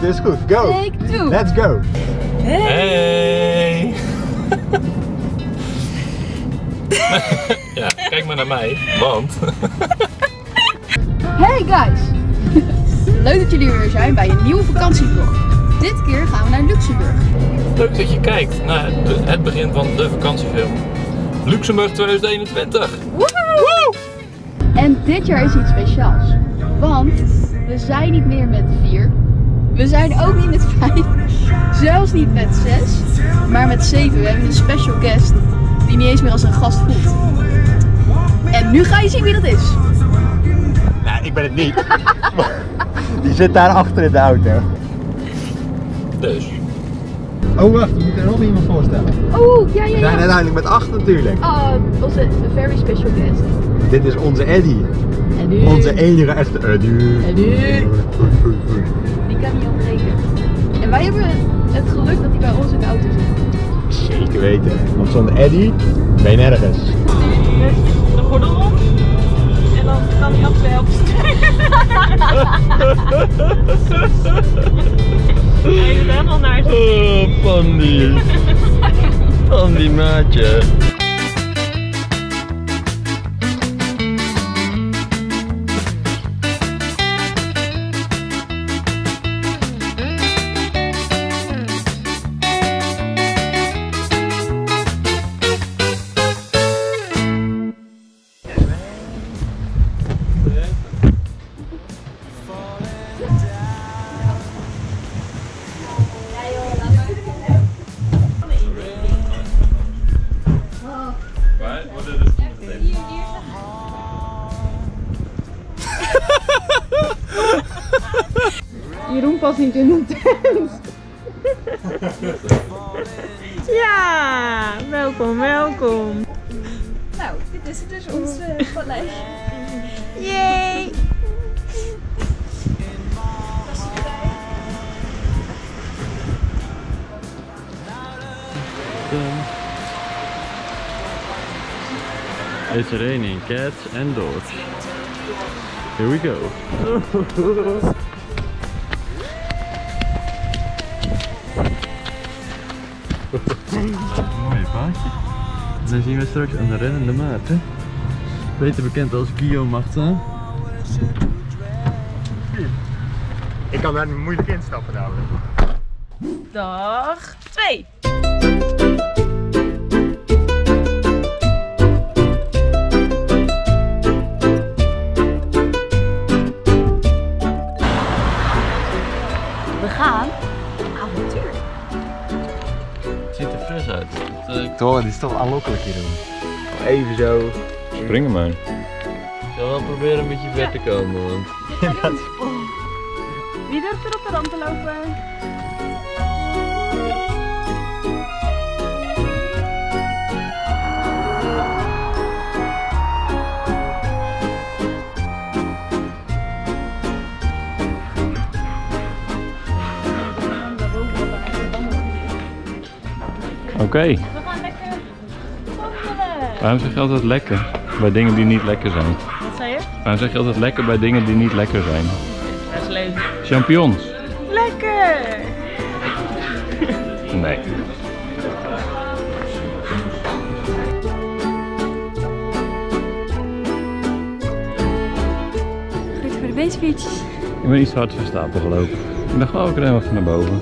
goed, het is goed. Go! Take two. Let's go! Hey! ja, kijk maar naar mij, want... Hey guys! leuk dat jullie er weer zijn bij een nieuwe vakantievlog. Dit keer gaan we naar Luxemburg. Leuk dat je kijkt naar de- het begin van de vakantiefilm. Luxemburg 2021. Woehoe! En dit jaar is iets speciaals. Want we zijn niet meer met vier. We zijn ook niet met vijf. Zelfs niet met zes. Maar met zeven. We hebben een special guest. Die niet eens meer als een gast voelt. En nu ga je zien wie dat is. Nou, ik ben het niet. Die zit daar achter in de auto. Dus. Oh, wacht, we moeten er nog iemand voorstellen. Oh, ja, ja, We zijn uiteindelijk met acht natuurlijk. Oh, onze very special guest. Dit is onze Eddie. En nu? Onze enige echte Eddie. Eddie. Kan niet ontbreken. En wij hebben het geluk dat hij bij ons in de auto zit. Zeker weten. Want zonder Eddie ben je nergens. de gordel om. En dan kan hij af toe helpen Hij is helemaal naar zijn Oh, Pandy. Pandy maatje. Past niet in de tent. ja, welkom, welkom. Nou, dit is dus ons uh, paleis. Yay! It's raining cats and dogs. Here we go. straks een rennende Maarten. Beter bekend als Guillaume Martin. Ik kan daar moeilijk instappen namelijk. Dag 2. Toch, dit is toch aanlokkelijk hier doen. Even zo. Springen maar. Ik zal wel proberen een beetje ver te komen, want... Wie durft er op de rand te lopen? Oké. Waarom zeg je altijd lekker? Bij dingen die niet lekker zijn. Wat zei je? Waarom zeg je altijd lekker bij dingen die niet lekker zijn? Dat is leuk. Champignons? Lekker! Nee. Goed voor de beestveertjes. Ik ben iets hard van stapel gelopen. Ik dacht, oh, ik ren even naar boven.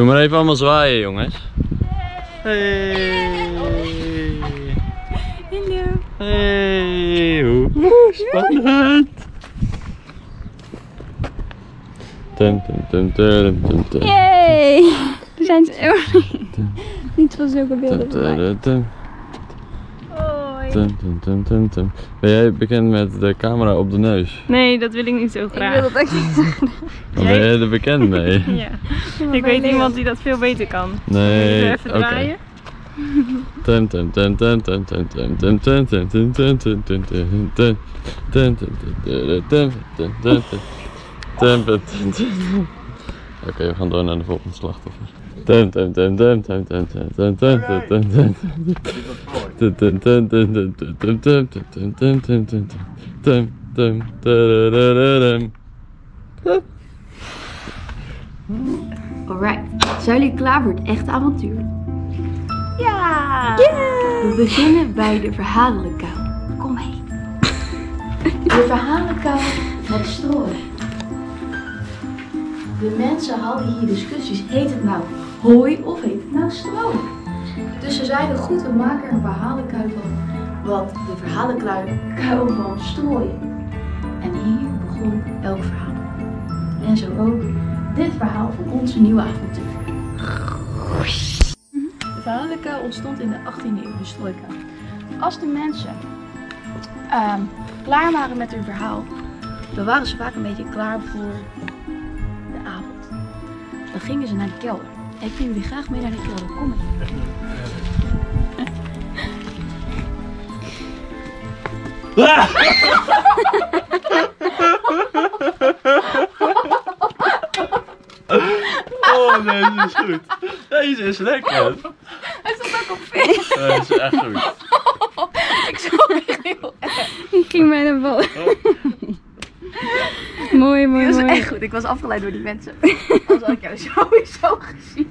Doe maar even allemaal zwaaien, jongens. Hey. Hallo. Hey. Oeh, spannend. Tum, tum, tum, tum, tum, tum. Yay! Er zijn zo niet van zulke beelden tum, tum. Hoi. Tum, tum, tum, tum, tum. Ben jij bekend met de camera op de neus? Nee, dat wil ik niet zo Ik wil graag. dat niet zeggen. Dan ben jij er bekend mee? Ja. Ik weet iemand die dat veel beter kan. Nee, even draaien? Tum, tum, tum, tum, tum, tum, tum, tum, tum, tum, tum, tum, tum, tum, tum, tum. Tum, tum, tum, tum, tum, tum, tum, tum. Tum, tum, tum, tum. Oké, we gaan door naar de volgende slachtoffer. Alright, zijn jullie klaar voor het echte avontuur? Ja! We beginnen bij de tem Kom mee. De tem met strooien. De mensen hadden hier discussies heet het nou hooi of heet het nou stro? Dus ze zeiden goed, we maken er een verhalenkuil van. Wat de verhalenkuil van strooien. En hier begon elk verhaal. En zo ook dit verhaal van onze nieuwe avontuur. De verhalenkuil ontstond in de 18e eeuw, de strooikuil. Als de mensen ehm, klaar waren met hun verhaal, dan waren ze vaak een beetje klaar voor de avond. Dan gingen ze naar de kelder. Ik neem jullie graag mee naar de kelder. Kom mee. Oh, deze is goed. Deze is lekker. Hij stond ook op vis. Deze is echt goed. Ik zag echt heel erg. Ik ging bijna vallen. mooi, mooi, Die was mooi. echt goed. Ik was afgeleid door die mensen. Anders had ik jou sowieso gezien.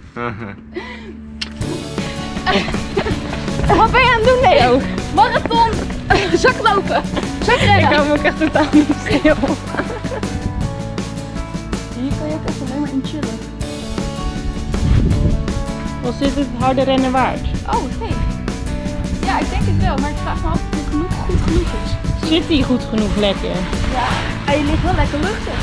Wat ben je aan het doen, Leo? Marathon, zaklopen, Ik zakrennen. hou me ook echt totaal niet stil. Hier kan je ook echt alleen maar in chillen. Was dit het harde rennen waard? Oh, nee. Ja, ik denk het wel, maar ik vraag me af of het genoeg goed genoeg is. Zit die goed genoeg lekker? Ja, en je ligt wel lekker luchtig.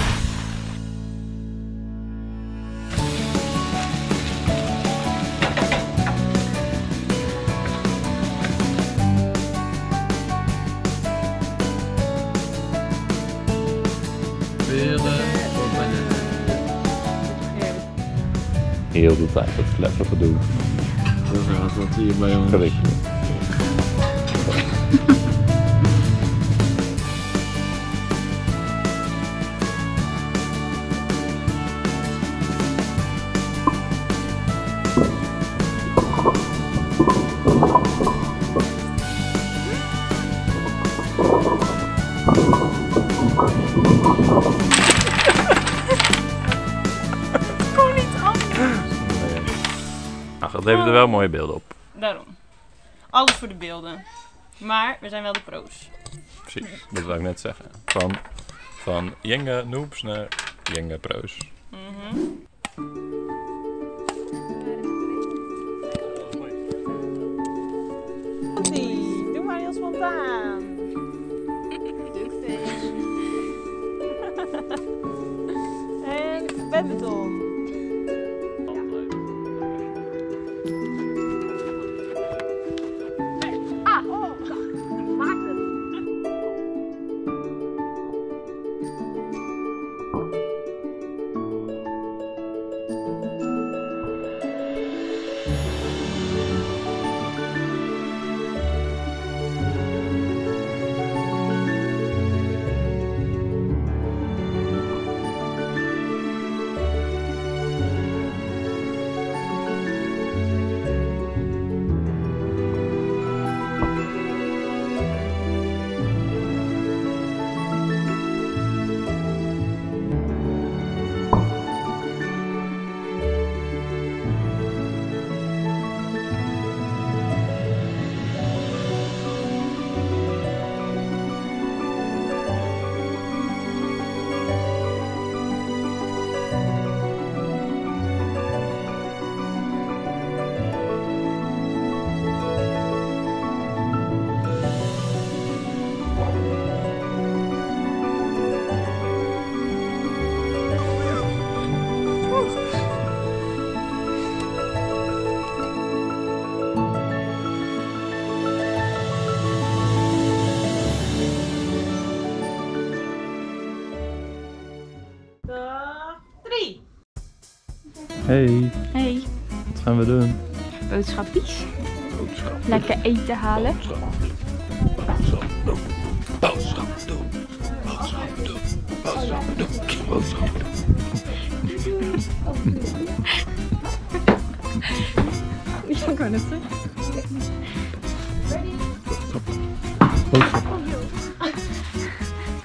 Heel de tijd dat kleffe gedoe. Dat is wat hier bij ons. Levert er wel mooie beelden op. Daarom. Alles voor de beelden. Maar we zijn wel de pro's. Precies, dat wil ik net zeggen. Van, van Jenga noobs naar Jenga pro's. Mhm. Andy, doe maar heel spontaan. En badminton. Hey, Hey, wat gaan we doen? boodschappies. Lekker eten halen. Ja, kan het zeggen.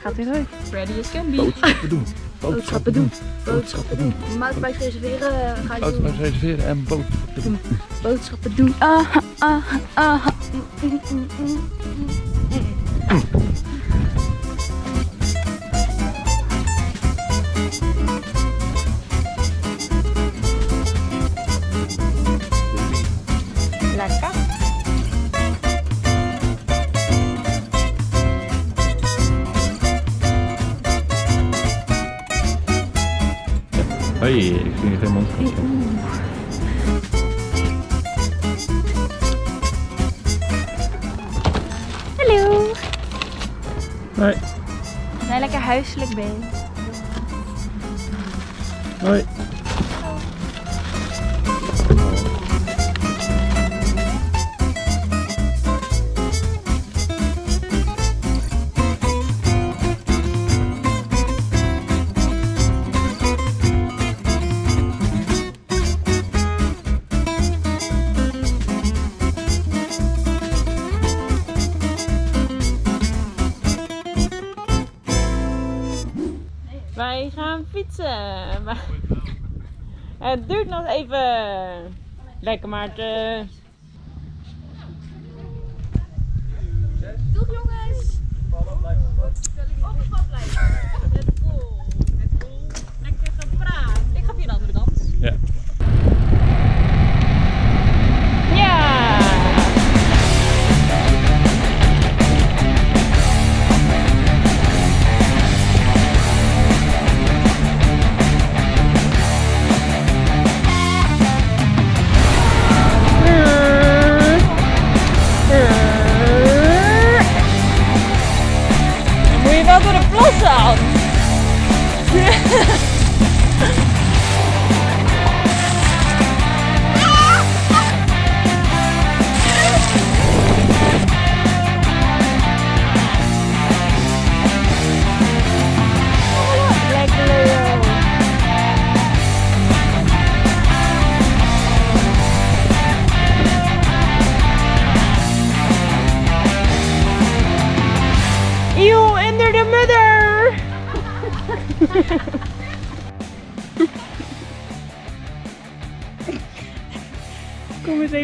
Gaat weer leuk. Ready as can be. Boodschappen doen. Boodschappen doen. Boodschappen doen. Mountainbike reserveren. Ga je Auto's reserveren en boodschappen doen. boodschappen doen. Ah, ah, ah. Hoi, ik zie geen mondkapje. Hallo. Hoi. We zijn lekker huiselijk bezig. Hoi. Maar- Het duurt nog even. Lekker Maarten. Doeg jongens. Blijven. Het cool. Het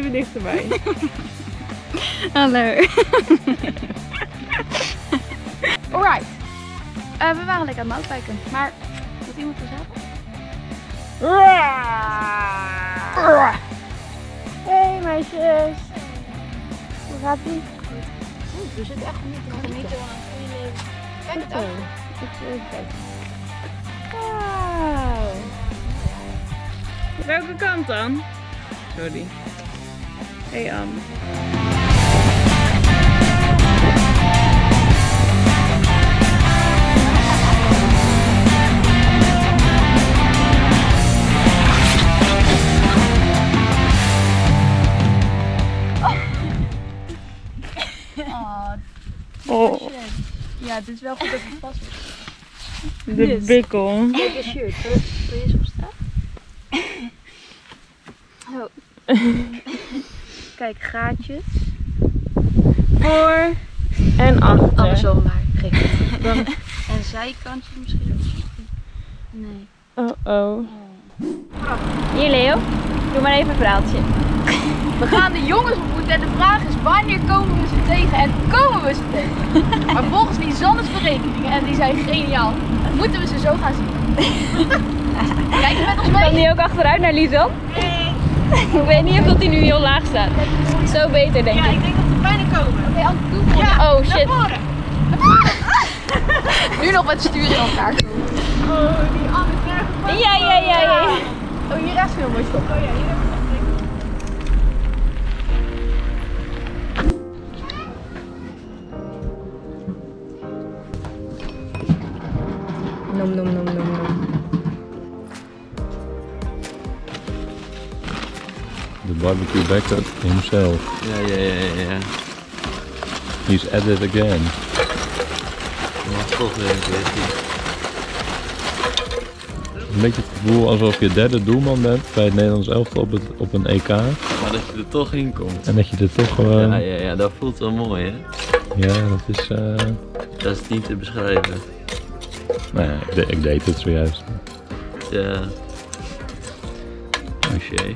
even dichterbij. Hallo. Alright. Eh, we waren lekker aan het mountainbiken. Maar, moet iemand er zeggen? Hey meisjes. Hoe gaat ie? Oeh, we zitten echt niet te genieten van een goede leven. Kijk het ook. Even kijken. Wauw. Welke kant dan? Sorry. Hey Anne. Oh, Oh, ja, het is wel goed dat het vast is. de bikkel. Kijk je shirt. Wil je eens op straat? Oh. Kijk, gaatjes. Voor en achter. Andersom maar. Gek. Dan... En zijkantjes misschien ook. Nee. Oh oh. Hier Leo, doe maar even een verhaaltje. We gaan de jongens ontmoeten en de vraag is wanneer komen we ze tegen en komen we ze tegen? Maar volgens die Zannes berekeningen, en die zijn geniaal, moeten we ze zo gaan zien. Kijk je met ons Kan mee? die ook achteruit naar Lisan? ik weet niet of dat hij nu heel laag staat. Zo beter denk ik. denk dat ze bijna komen. Oké, okay, doe ja, Oh shit. Nu nog met sturen in elkaar komen. Ja, ja, ja, ja. Oh, hier rechts heel mooi stoppen. Oh ja, hier Nom nom nom nom nom. Barbecue backup himself. Ja, ja, ja, ja. He's at it again. Een beetje het gevoel alsof je derde doelman bent bij het Nederlands elftal op, het, op een EK. Maar dat je er toch in komt. En dat je er toch gewoon... Ja, ja, ja, dat voelt wel mooi, hè? Ja, dat is... eh Dat is niet te beschrijven. nou ja, ik deed het zojuist. Ja. Touché.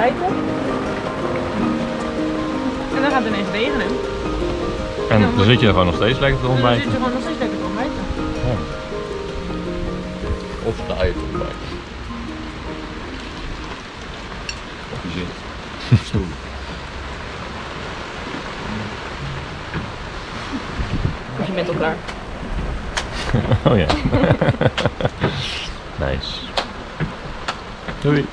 Te ontbijten. En dan gaat het ineens regenen. En dan zit je er gewoon nog steeds lekker te En dan zit je ontbijten. gewoon nog steeds lekker te ontbijten. Of sta je erbij. Of je zit. Stoel. Of je bent al klaar. Oh ja. nice. Doei.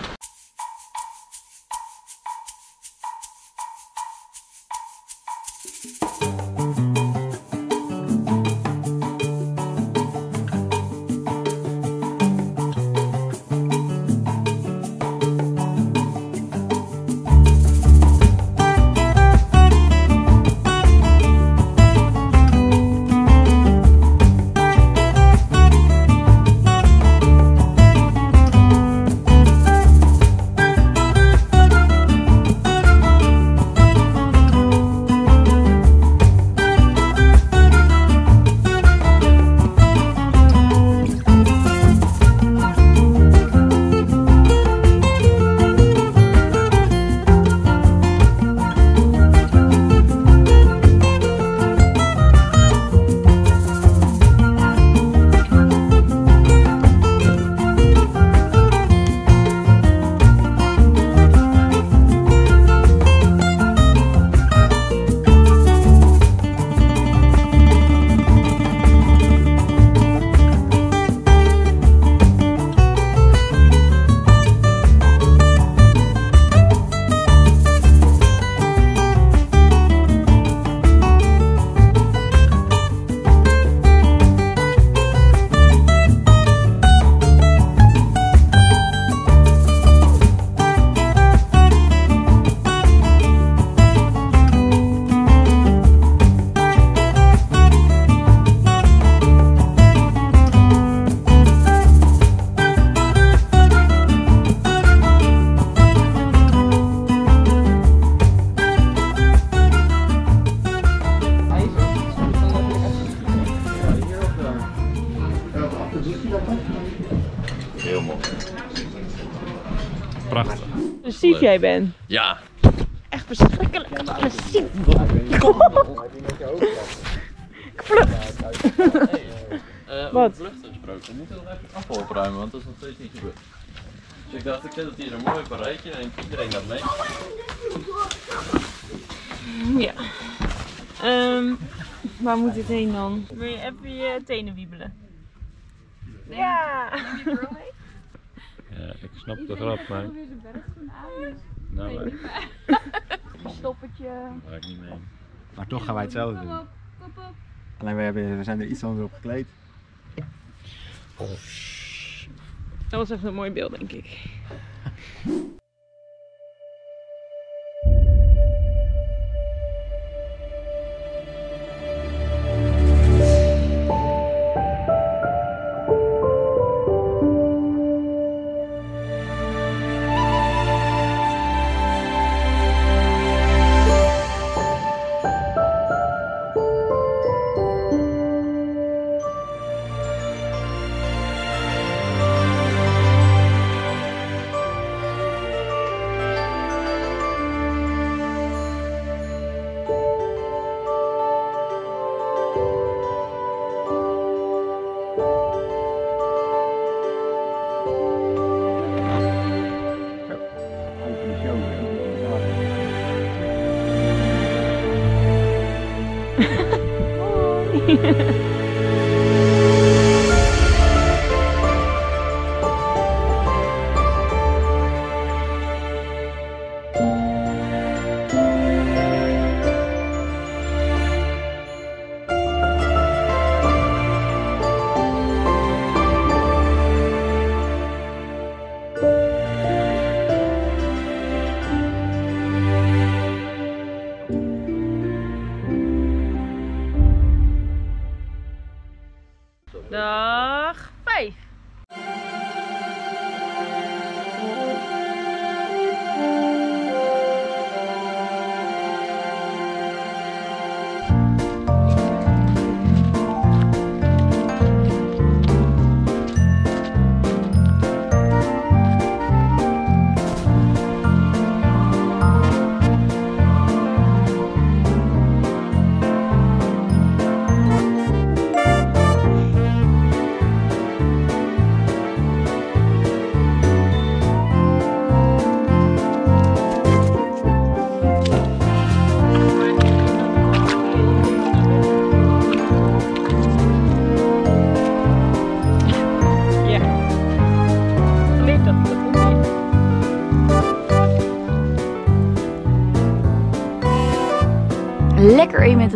Prachtig. Agressief jij bent. Ja. Echt verschrikkelijk agressief. Ik vlucht. Eh, Wat? Vluchten gesproken. We moeten nog even afval opruimen, want dat is nog steeds niet gebeurd. Dus ik dacht, ik zet het hier een mooi op een rijtje en iedereen dat mee. Ja. Ehm, waar moet dit heen dan? Wil je even je tenen wiebelen? Ja. Ja, ik snap de grap, maar... Nou, maar Stoppertje. daar ga ik niet mee. Maar toch gaan wij hetzelfde doen. Alleen wij hebben, we zijn er iets anders op gekleed. Dat was even een mooi beeld, denk ik.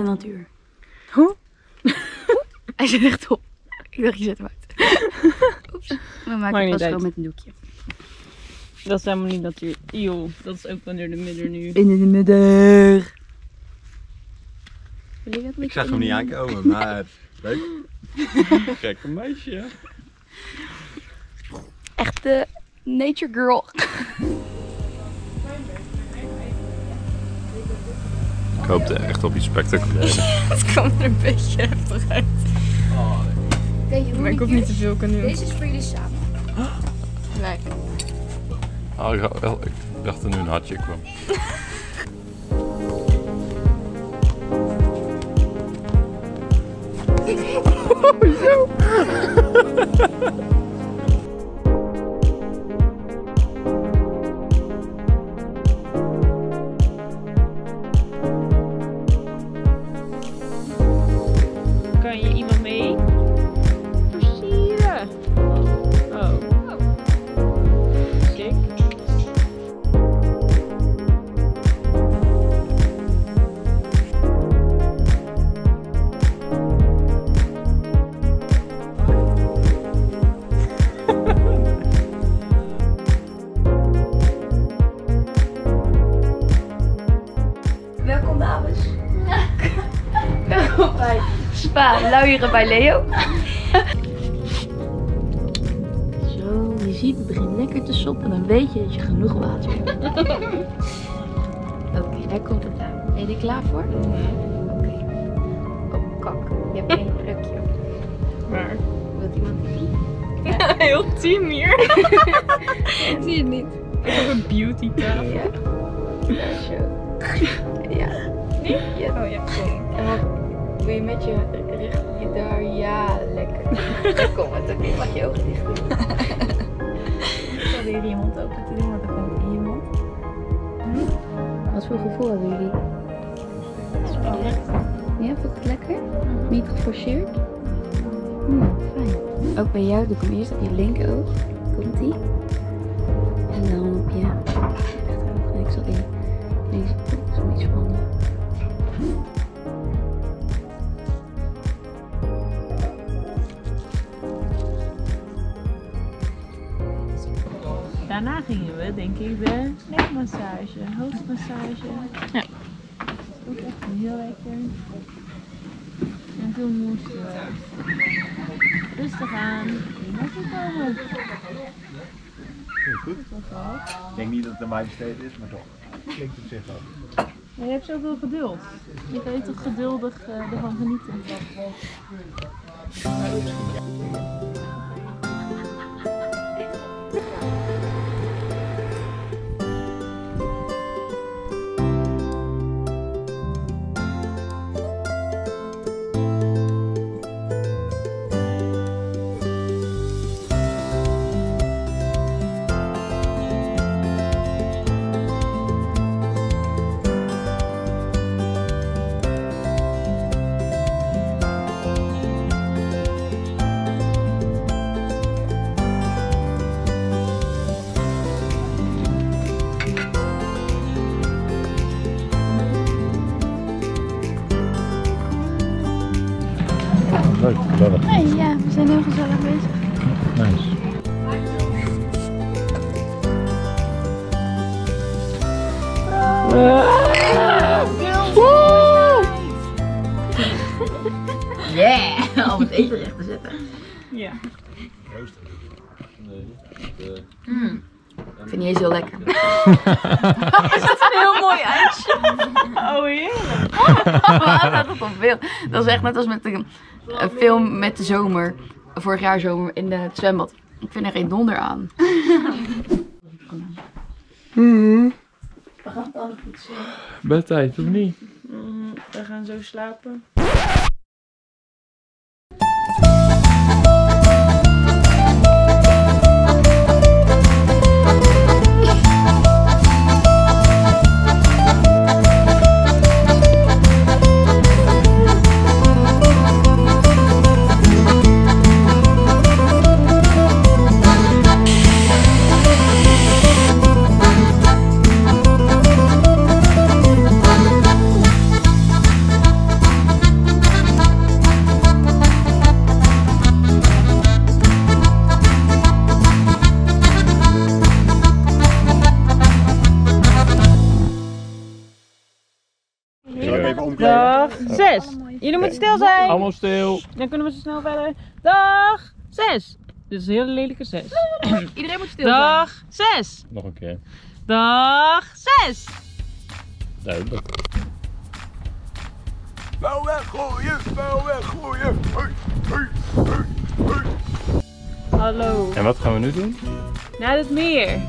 De natuur. Hoe? Hij zit echt op. Ik dacht, je zet hem uit. Oeps. We maken het pas uit. gewoon met een doekje. Dat is helemaal niet natuur. Eeuw, dat is ook onder de midden nu. Binnen de midden. Wil je dat Ik zag hem niet aankomen, maar leuk. Gekke meisje. Echte nature girl. Hoopte echt op iets spectaculairs. Het kwam er een beetje heftig uit. Maar ik hoef niet te veel kunnen doen. Deze is voor jullie samen. Lekker. Oh, ik, wel, ik dacht dat er nu een hartje kwam. Kan Bij Leo. Zo, je ziet het begint lekker te soppen. Dan weet je dat je genoeg water hebt. Oké, daar komt het aan. Ben je er klaar voor? Oké. Oh, kak. Je hebt één plukje. Maar. Wilt iemand die doen? Heel team hier. Ik zie het niet. Ik heb een beauty tafel. Ja. Ja. Ja. Nee? Ja. Oh ja. En wat wil je met je je daar? Ja, lekker. Dan kom het. Je mag je ogen dicht doen. Probeer je mond open te doen, want dan komt in je mond. Hm? Wat voor gevoel hebben jullie? Spannend. Ja, vond het lekker? Niet geforceerd? Hm, fijn. Ook bij jou doe ik hem eerst op je linkeroog. Komt ie? En dan gingen we, denk ik, de nekmassage, hoofdmassage. Ja. Dat is ook echt heel lekker. En toen moesten we rustig aan naartoe komen. Goed. Ik denk niet dat het een mij besteed is, maar toch. Klinkt op zich wel. Maar je hebt zoveel geduld. Je kan je toch geduldig eh, ervan genieten. Gezellig bezig. Nice. Yeah! Om het eten recht te zetten. Ja. Ik vind niet eens heel lekker. Heel mooi ijsje. Oh heerlijk. Waar gaat het om veel? Dat is echt net als met een film met de zomer. Vorig jaar zomer in de, het zwembad. Ik vind er geen donder aan. Bedtijd of niet? Mm, we gaan zo slapen. 6. Jullie moeten stil zijn. Allemaal stil. Dan kunnen we zo snel verder. Dag 6. Dit is een hele lelijke 6. Iedereen moet stil zijn. Dag 6. Nog een keer. Dag 6. Duidelijk. Vuil weggooien, vuil weggooien. Hoi, hoi, hoi, hoi. Hallo. En wat gaan we nu doen? Naar het meer.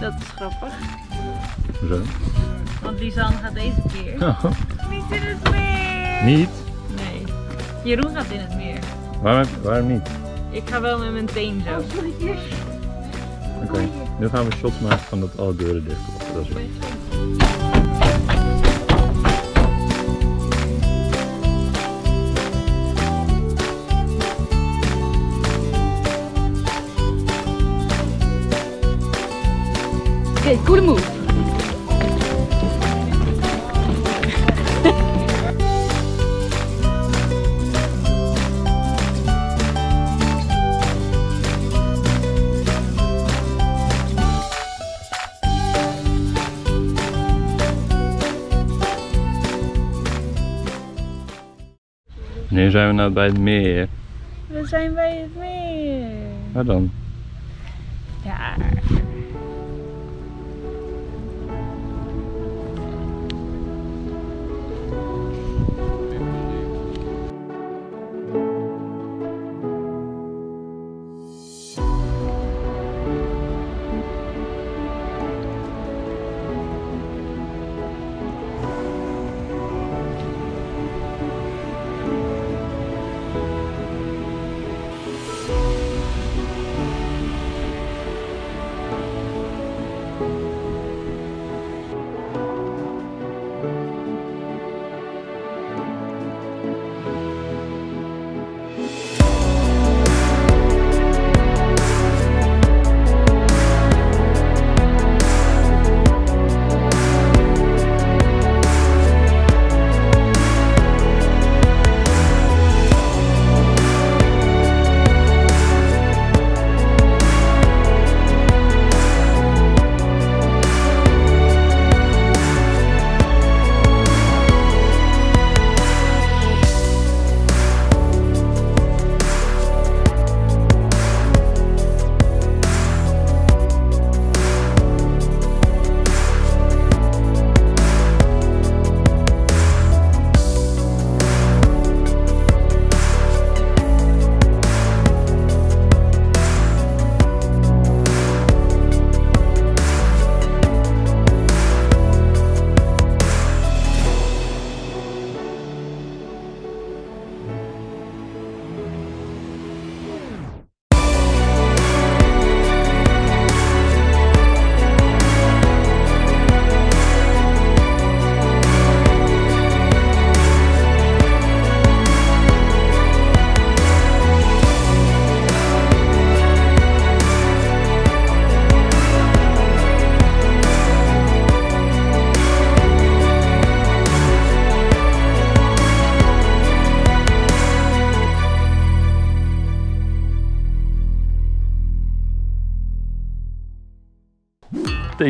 Dat is grappig. Hoezo? Want Lisanne gaat deze keer niet in het meer. Niet? Nee. Jeroen gaat in het meer. Waarom, waarom niet? Ik ga wel met mijn teen zo. Oké. Nu gaan we shots maken van dat alle deuren dicht. Dat is leuk. Oké, coole move. Nu zijn we nou bij het meer. We zijn bij het meer. Waar dan?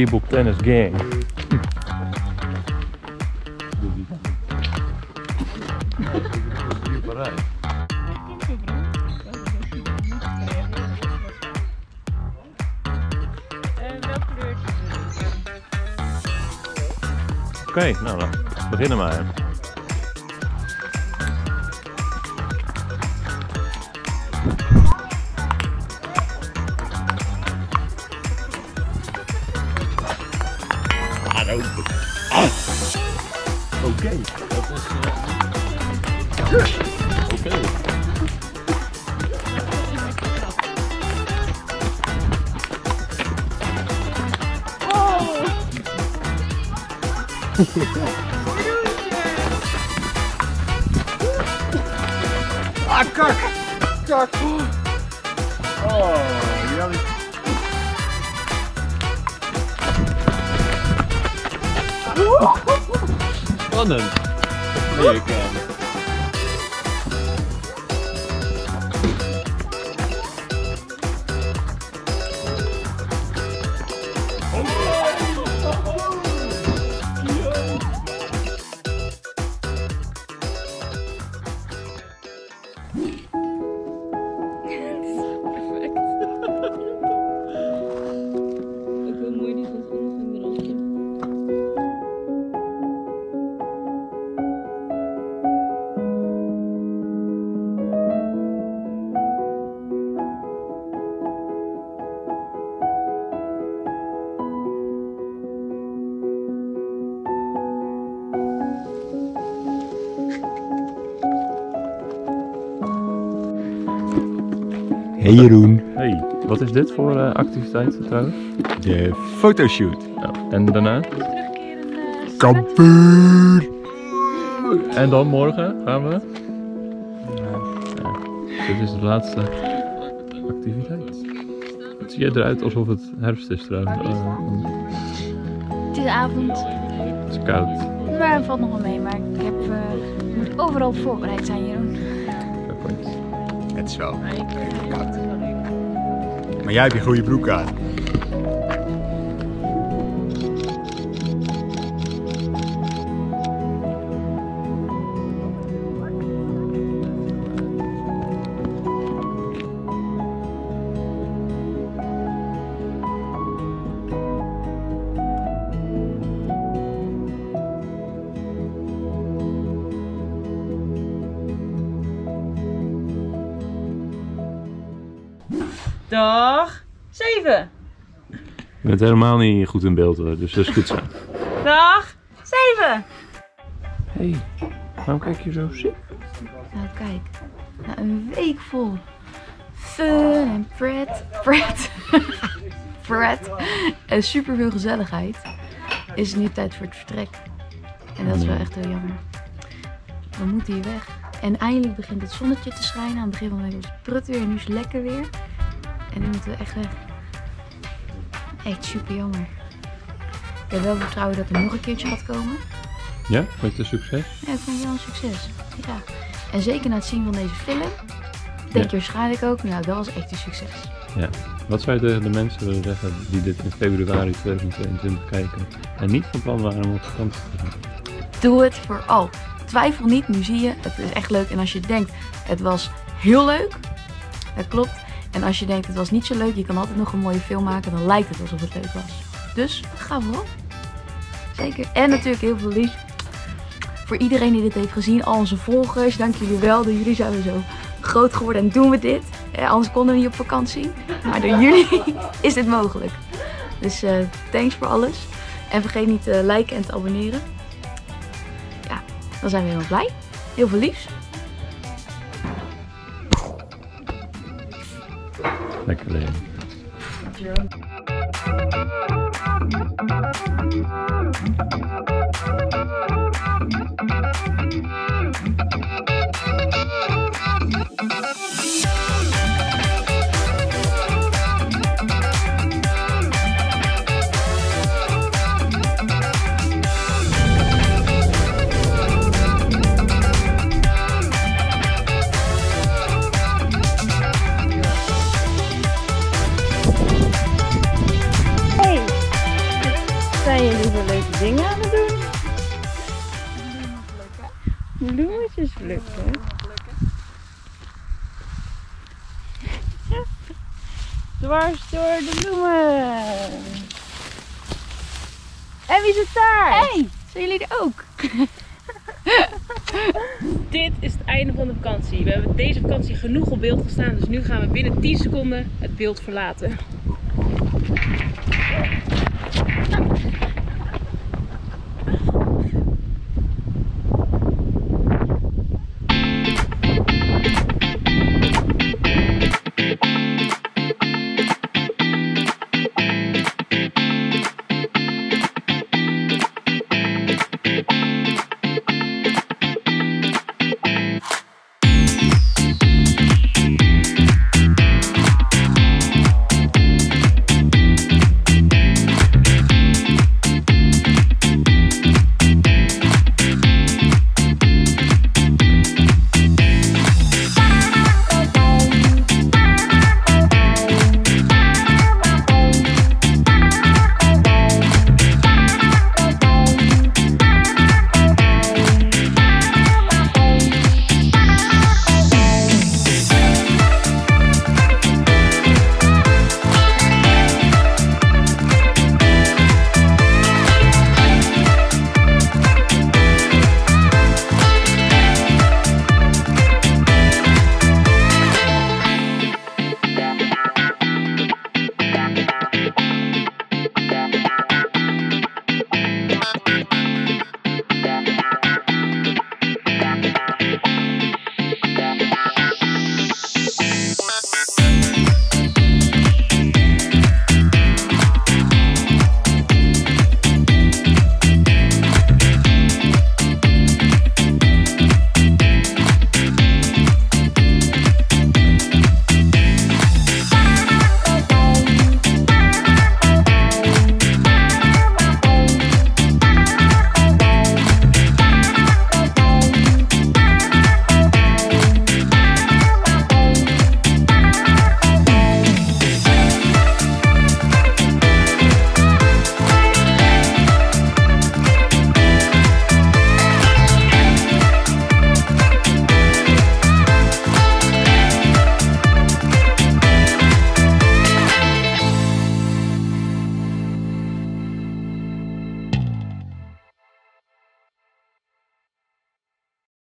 Table Tennis je? Oké, nou dan beginnen maar. Oké. Oké. Ah, kak! Kak! Oh, die had ik. Spannend. Nee, ik Hey Jeroen. Hey, wat is dit voor eh, activiteit trouwens? De fotoshoot. En daarna? Kampuur! En dan morgen gaan we? Ja, dit is de laatste activiteit. Het ziet eruit alsof het herfst is trouwens. Eh, Het is avond, het is koud. maar het valt nog wel mee. Maar ik heb, eh, moet overal voorbereid zijn, Jeroen. Even koud. wel leuk. Maar jij hebt je goede broek aan. Dag 7. Je bent helemaal niet goed in beeld hoor, dus dat is goed zo. Dag 7. Hey, waarom kijk je zo ziek? Nou, kijk. Na een week vol fun en pret, pret, pret en superveel gezelligheid is het nu tijd voor het vertrek. En dat is wel echt heel jammer. We moeten hier weg. En eindelijk begint het zonnetje te schijnen. Aan het begin van de week was het prut weer en nu is het lekker weer. En nu moeten we echt weg. Echt super jammer. Ik heb wel vertrouwen dat er nog een keertje gaat komen. Ja, met een succes? Ja, ik vond het wel een succes. Ja. En zeker na het zien van deze film, denk je waarschijnlijk ook, nou dat was echt een succes. Wat zou je tegen de mensen willen zeggen die dit in februari 2022 kijken en niet van plan waren om op vakantie te gaan? Doe het vooral. Twijfel niet, nu zie je, het is echt leuk. En als je denkt, het was heel leuk, dat klopt. En als je denkt, het was niet zo leuk, je kan altijd nog een mooie film maken, dan lijkt het alsof het leuk was. Dus ga vooral. Zeker. En natuurlijk heel veel lief voor iedereen die dit heeft gezien, al onze volgers. Dank jullie wel. Door jullie zijn we zo groot geworden en doen we dit. Eh, anders konden we niet op vakantie. Maar door jullie is dit mogelijk. Dus eh, thanks voor alles. En vergeet niet te liken en te abonneren. Ja, dan zijn we helemaal blij. Heel veel liefs. Dankeschön. dwars door de bloemen. En wie zit daar? Hey, zijn jullie er ook? Dit is het einde van de vakantie. We hebben deze vakantie genoeg op beeld gestaan, dus nu gaan we binnen 10 seconden het beeld verlaten.